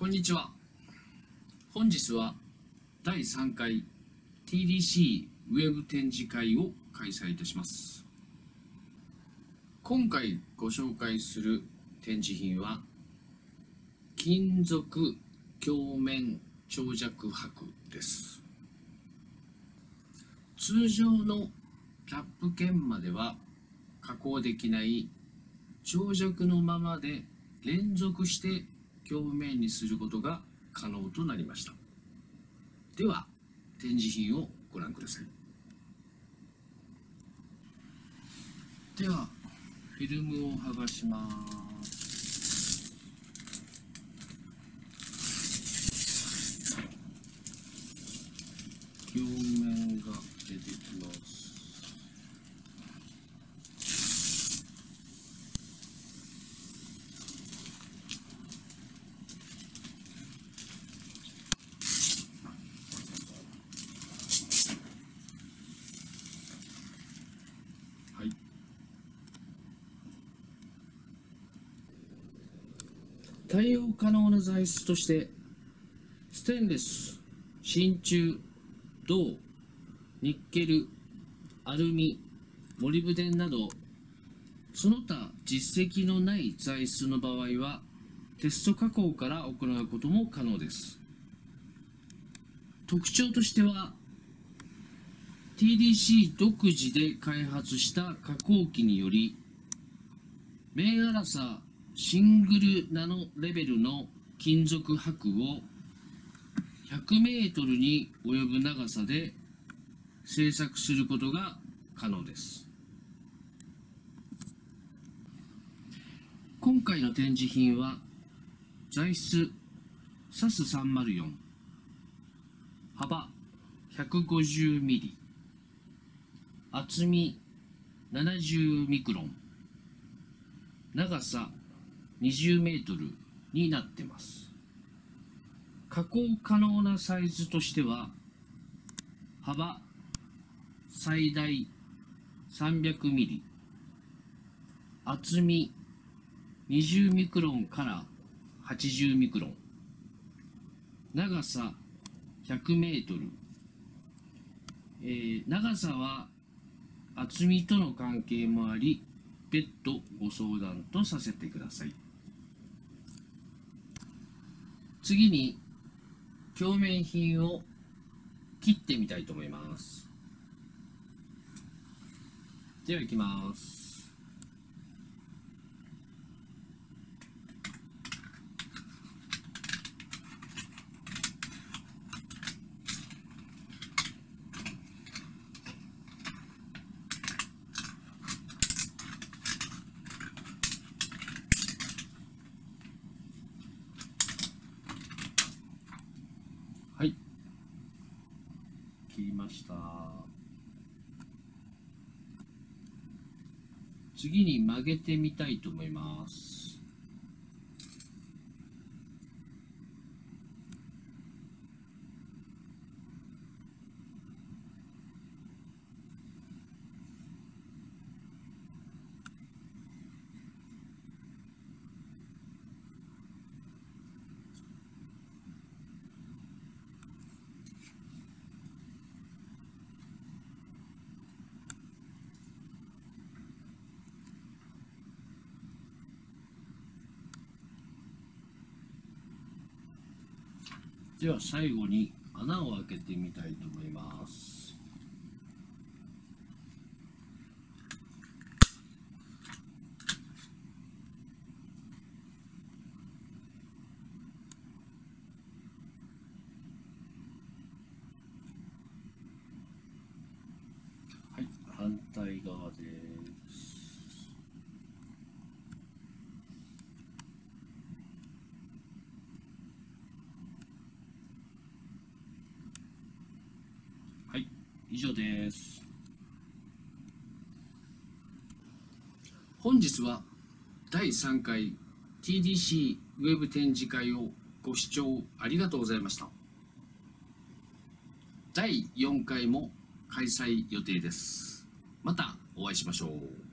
こんにちは。本日は第3回 TDC ウェブ展示会を開催いたします。今回ご紹介する展示品は金属鏡面長尺箔です。通常のキャップ研磨では加工できない長尺のままで連続して表面にすることが可能となりました。では展示品をご覧ください。ではフィルムを剥がします。表面が出てきますはい対応可能な材質としてステンレス真鍮銅ニッケルアルミモリブデンなどその他実績のない材質の場合はテスト加工から行うことも可能です。特徴としては TDC 独自で開発した加工機により面粗さシングルナノレベルの金属箔を100メートルに及ぶ長さで製作することが可能です。今回の展示品は材質 SAS304 幅 150mm 厚み70ミクロン長さ20メートルになってます。加工可能なサイズとしては幅最大300ミリ。厚み20ミクロンから80ミクロン。長さ100メートル、えー長さは厚みとの関係もあり別途ご相談とさせてください。次に鏡面品を切ってみたいと思います。では行きますはい切りました。次に曲げてみたいと思います。では最後に穴を開けてみたいと思います。はい反対側ですはい、以上です。本日は第3回 TDC ウェブ展示会をご視聴ありがとうございました。第4回も開催予定です。またお会いしましょう。